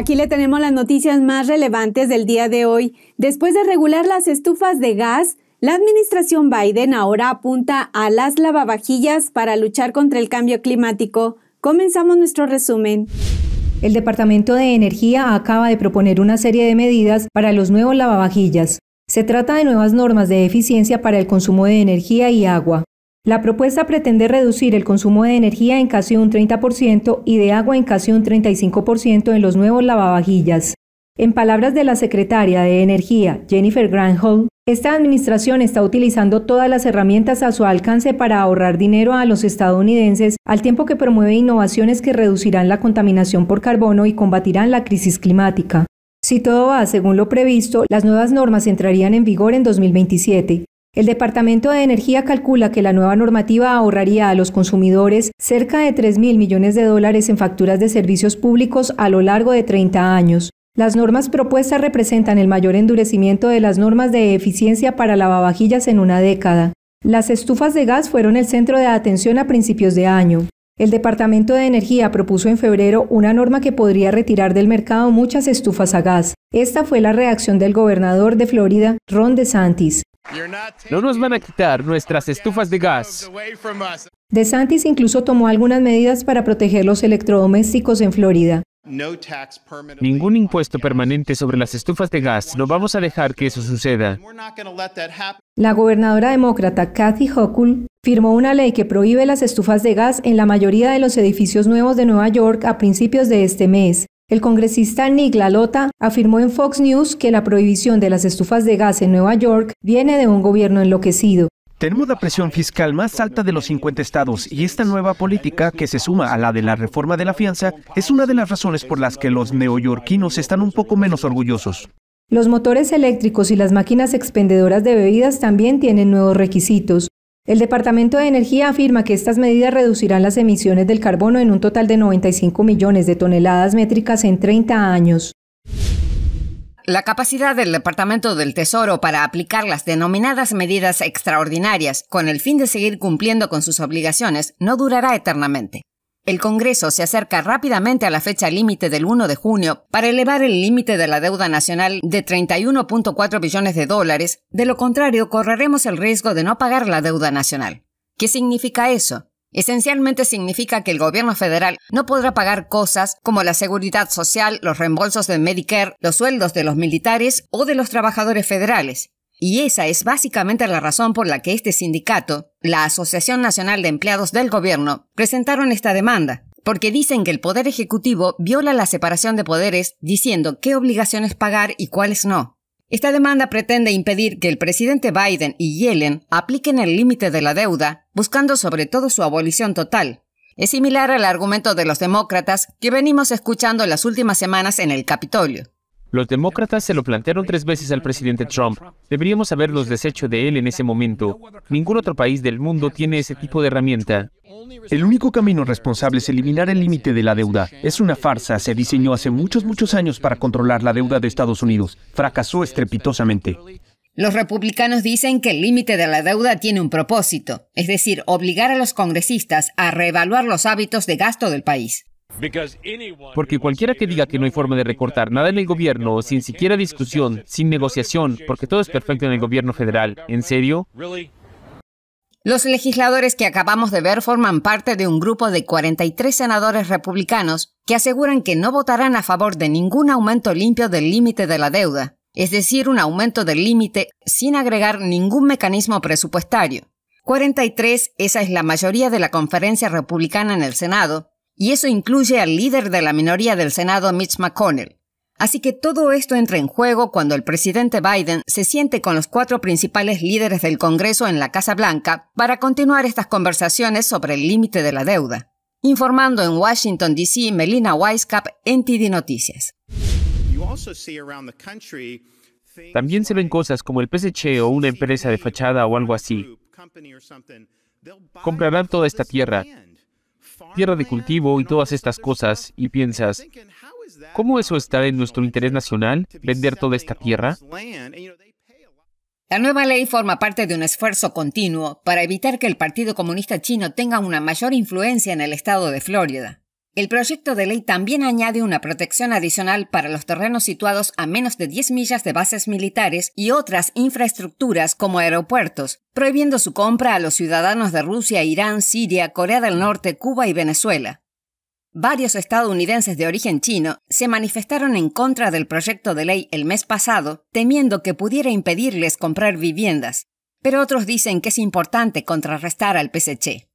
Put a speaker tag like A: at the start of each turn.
A: Aquí le tenemos las noticias más relevantes del día de hoy. Después de regular las estufas de gas, la administración Biden ahora apunta a las lavavajillas para luchar contra el cambio climático. Comenzamos nuestro resumen.
B: El Departamento de Energía acaba de proponer una serie de medidas para los nuevos lavavajillas. Se trata de nuevas normas de eficiencia para el consumo de energía y agua. La propuesta pretende reducir el consumo de energía en casi un 30% y de agua en casi un 35% en los nuevos lavavajillas. En palabras de la secretaria de Energía, Jennifer Granholm, esta administración está utilizando todas las herramientas a su alcance para ahorrar dinero a los estadounidenses, al tiempo que promueve innovaciones que reducirán la contaminación por carbono y combatirán la crisis climática. Si todo va según lo previsto, las nuevas normas entrarían en vigor en 2027. El Departamento de Energía calcula que la nueva normativa ahorraría a los consumidores cerca de 3 mil millones de dólares en facturas de servicios públicos a lo largo de 30 años. Las normas propuestas representan el mayor endurecimiento de las normas de eficiencia para lavavajillas en una década. Las estufas de gas fueron el centro de atención a principios de año. El Departamento de Energía propuso en febrero una norma que podría retirar del mercado muchas estufas a gas. Esta fue la reacción del gobernador de Florida, Ron DeSantis.
C: No nos van a quitar nuestras estufas de gas.
B: DeSantis incluso tomó algunas medidas para proteger los electrodomésticos en Florida.
C: Ningún impuesto permanente sobre las estufas de gas. No vamos a dejar que eso suceda.
B: La gobernadora demócrata Kathy Hochul firmó una ley que prohíbe las estufas de gas en la mayoría de los edificios nuevos de Nueva York a principios de este mes. El congresista Nick Lalota afirmó en Fox News que la prohibición de las estufas de gas en Nueva York viene de un gobierno enloquecido.
D: Tenemos la presión fiscal más alta de los 50 estados y esta nueva política, que se suma a la de la reforma de la fianza, es una de las razones por las que los neoyorquinos están un poco menos orgullosos.
B: Los motores eléctricos y las máquinas expendedoras de bebidas también tienen nuevos requisitos. El Departamento de Energía afirma que estas medidas reducirán las emisiones del carbono en un total de 95 millones de toneladas métricas en 30 años.
E: La capacidad del Departamento del Tesoro para aplicar las denominadas medidas extraordinarias con el fin de seguir cumpliendo con sus obligaciones no durará eternamente. El Congreso se acerca rápidamente a la fecha límite del 1 de junio para elevar el límite de la deuda nacional de 31.4 billones de dólares, de lo contrario correremos el riesgo de no pagar la deuda nacional. ¿Qué significa eso? Esencialmente significa que el gobierno federal no podrá pagar cosas como la seguridad social, los reembolsos de Medicare, los sueldos de los militares o de los trabajadores federales. Y esa es básicamente la razón por la que este sindicato, la Asociación Nacional de Empleados del Gobierno, presentaron esta demanda, porque dicen que el Poder Ejecutivo viola la separación de poderes diciendo qué obligaciones pagar y cuáles no. Esta demanda pretende impedir que el presidente Biden y Yellen apliquen el límite de la deuda, buscando sobre todo su abolición total. Es similar al argumento de los demócratas que venimos escuchando las últimas semanas en el Capitolio.
C: Los demócratas se lo plantearon tres veces al presidente Trump. Deberíamos haberlos deshecho de él en ese momento. Ningún otro país del mundo tiene ese tipo de herramienta.
D: El único camino responsable es eliminar el límite de la deuda. Es una farsa. Se diseñó hace muchos, muchos años para controlar la deuda de Estados Unidos. Fracasó estrepitosamente.
E: Los republicanos dicen que el límite de la deuda tiene un propósito, es decir, obligar a los congresistas a reevaluar los hábitos de gasto del país.
C: Porque cualquiera que diga que no hay forma de recortar nada en el gobierno, sin siquiera discusión, sin negociación, porque todo es perfecto en el gobierno federal, ¿en serio?
E: Los legisladores que acabamos de ver forman parte de un grupo de 43 senadores republicanos que aseguran que no votarán a favor de ningún aumento limpio del límite de la deuda, es decir, un aumento del límite sin agregar ningún mecanismo presupuestario. 43, esa es la mayoría de la conferencia republicana en el Senado, y eso incluye al líder de la minoría del Senado, Mitch McConnell. Así que todo esto entra en juego cuando el presidente Biden se siente con los cuatro principales líderes del Congreso en la Casa Blanca para continuar estas conversaciones sobre el límite de la deuda. Informando en Washington, D.C., Melina Weisskap, NTD Noticias.
C: También se ven cosas como el PSC o una empresa de fachada o algo así. Comprarán toda esta tierra tierra de cultivo y todas estas cosas, y piensas, ¿cómo eso está en nuestro interés nacional, vender toda esta tierra?
E: La nueva ley forma parte de un esfuerzo continuo para evitar que el Partido Comunista Chino tenga una mayor influencia en el estado de Florida. El proyecto de ley también añade una protección adicional para los terrenos situados a menos de 10 millas de bases militares y otras infraestructuras como aeropuertos, prohibiendo su compra a los ciudadanos de Rusia, Irán, Siria, Corea del Norte, Cuba y Venezuela. Varios estadounidenses de origen chino se manifestaron en contra del proyecto de ley el mes pasado, temiendo que pudiera impedirles comprar viviendas, pero otros dicen que es importante contrarrestar al PSC.